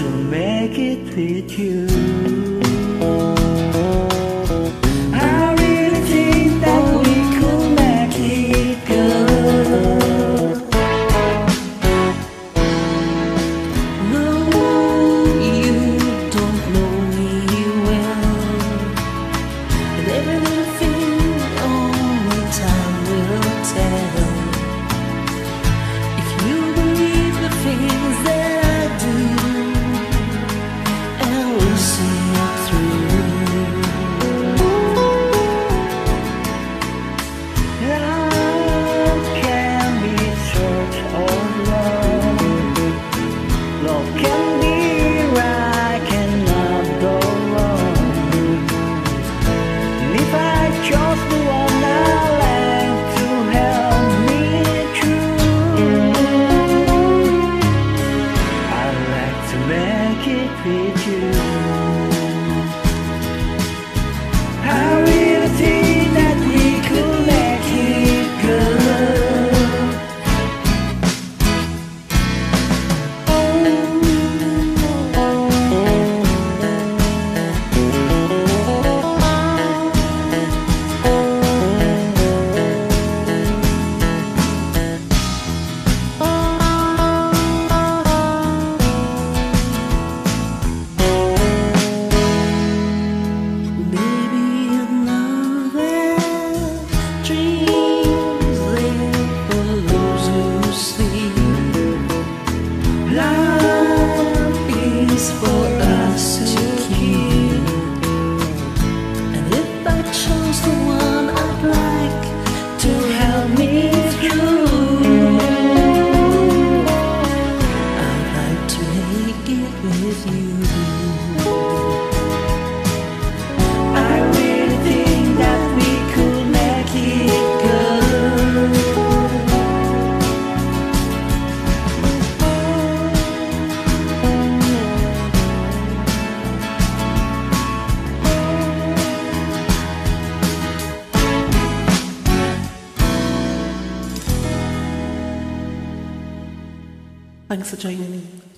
to make it with you. Thanks for joining me.